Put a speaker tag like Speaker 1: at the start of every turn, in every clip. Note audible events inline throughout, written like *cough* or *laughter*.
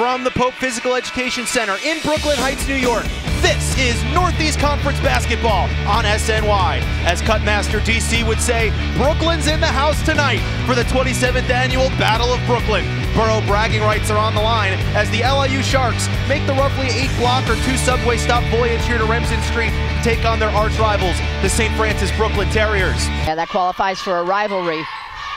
Speaker 1: from the Pope Physical Education Center in Brooklyn Heights, New York. This is Northeast Conference basketball on SNY. As Cutmaster DC would say, Brooklyn's in the house tonight for the 27th annual Battle of Brooklyn. Borough bragging rights are on the line as the LIU Sharks make the roughly eight block or two subway stop voyage here to Remsen Street take on their arch rivals, the St. Francis Brooklyn Terriers.
Speaker 2: Yeah, that qualifies for a rivalry.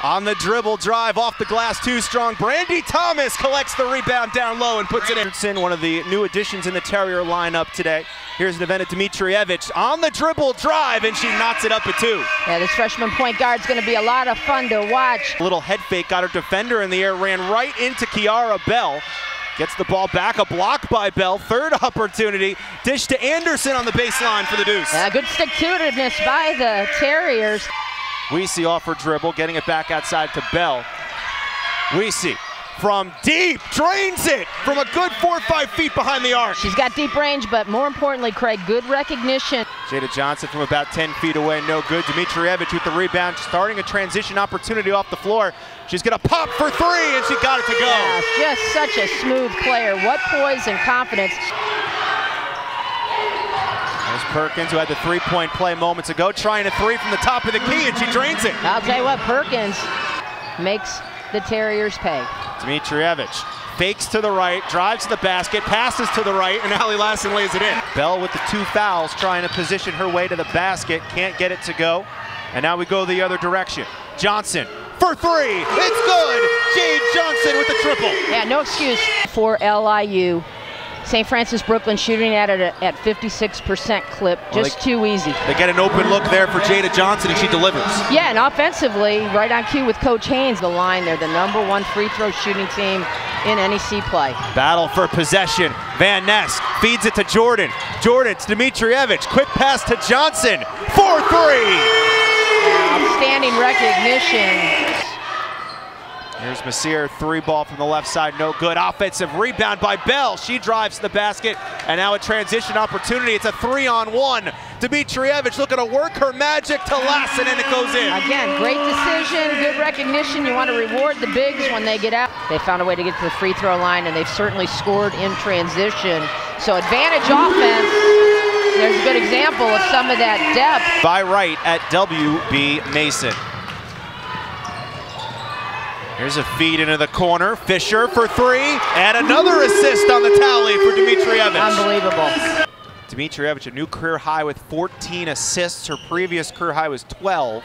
Speaker 1: On the dribble drive off the glass, too strong. Brandy Thomas collects the rebound down low and puts it in. Anderson, one of the new additions in the Terrier lineup today. Here's Nevena Dmitrievich on the dribble drive, and she knocks it up at two.
Speaker 2: Yeah, this freshman point guard's going to be a lot of fun to watch.
Speaker 1: A little head fake, got her defender in the air, ran right into Kiara Bell. Gets the ball back, a block by Bell. Third *laughs* opportunity. Dish to Anderson on the baseline for the deuce.
Speaker 2: Yeah, good stick-to-itiveness by the Terriers.
Speaker 1: Weesey off her dribble, getting it back outside to Bell. Weesey from deep, drains it from a good four or five feet behind the arc.
Speaker 2: She's got deep range, but more importantly, Craig, good recognition.
Speaker 1: Jada Johnson from about 10 feet away, no good. Dmitrievich with the rebound, starting a transition opportunity off the floor. She's gonna pop for three, and she got it to go.
Speaker 2: Yeah, just such a smooth player. What poise and confidence.
Speaker 1: Perkins, who had the three-point play moments ago, trying a three from the top of the key, and she drains it.
Speaker 2: I'll tell you what, Perkins makes the Terriers pay.
Speaker 1: Dmitrievich fakes to the right, drives to the basket, passes to the right, and Allie Lassen lays it in. Bell with the two fouls, trying to position her way to the basket, can't get it to go. And now we go the other direction. Johnson for three, it's good! Jade Johnson with the triple.
Speaker 2: Yeah, no excuse for LIU. St. Francis Brooklyn shooting at it at 56% clip, just well, they, too easy.
Speaker 1: They get an open look there for Jada Johnson, and she delivers.
Speaker 2: Yeah, and offensively, right on cue with Coach Haynes, the line. They're the number one free throw shooting team in NEC play.
Speaker 1: Battle for possession. Van Ness feeds it to Jordan. Jordan to Dmitrievich. Quick pass to Johnson. 4-3.
Speaker 2: Outstanding recognition
Speaker 1: Here's Masir, three ball from the left side, no good. Offensive rebound by Bell. She drives to the basket, and now a transition opportunity. It's a three on one. Dmitrievich looking to work her magic to Lassen, and it goes in.
Speaker 2: Again, great decision, good recognition. You want to reward the bigs when they get out. They found a way to get to the free throw line, and they've certainly scored in transition. So advantage offense. There's a good example of some of that depth.
Speaker 1: By right at W.B. Mason. Here's a feed into the corner. Fisher for three, and another assist on the tally for Dmitrievich.
Speaker 2: Unbelievable.
Speaker 1: Dmitrievich, a new career high with 14 assists. Her previous career high was 12.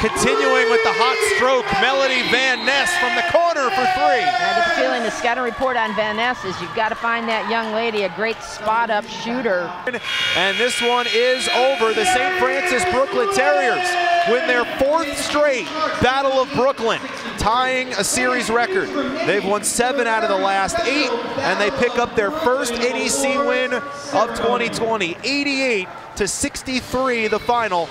Speaker 1: Continuing with the hot stroke, Melody Van Ness from the corner for three.
Speaker 2: I the feeling the scouting report on Van Ness is you've got to find that young lady a great spot-up shooter.
Speaker 1: And this one is over. The St. Francis Brooklyn Terriers win their fourth straight Battle of Brooklyn, tying a series record. They've won seven out of the last eight, and they pick up their first NEC win of 2020, 88 to 63 the final.